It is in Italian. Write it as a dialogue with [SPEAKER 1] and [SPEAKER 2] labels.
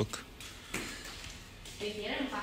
[SPEAKER 1] Bak.
[SPEAKER 2] Vedere non.